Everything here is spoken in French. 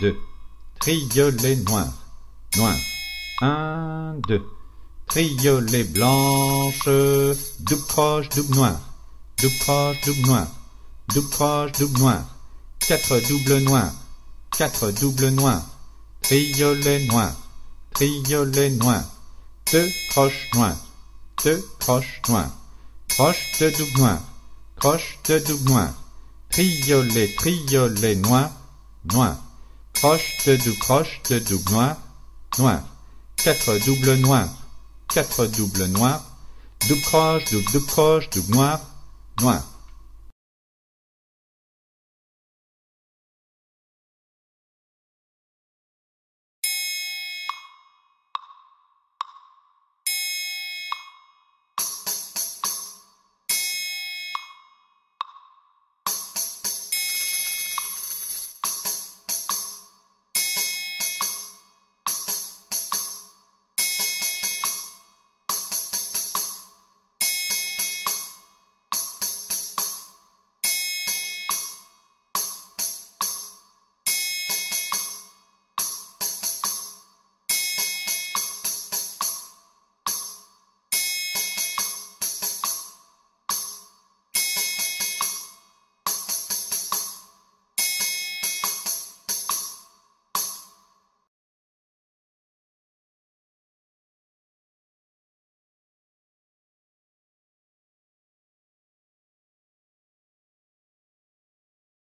deux. Triolet noir, noir. Un, deux. Triolet blanche, double croche, double noir. Double croche, double noir. Double croche, double noir. Quatre doubles noirs. Quatre doubles noirs. Triolet noir. Triolet noir. Deux croches noires. Deux croches noires. Croche de double noir. Croche de double noir. Triolet, triolet noir. Noir. Croche de double croche de noir. Noir. Quatre doubles noirs. Quatre doubles noirs. Double croche, double double croche, double noir. Noir.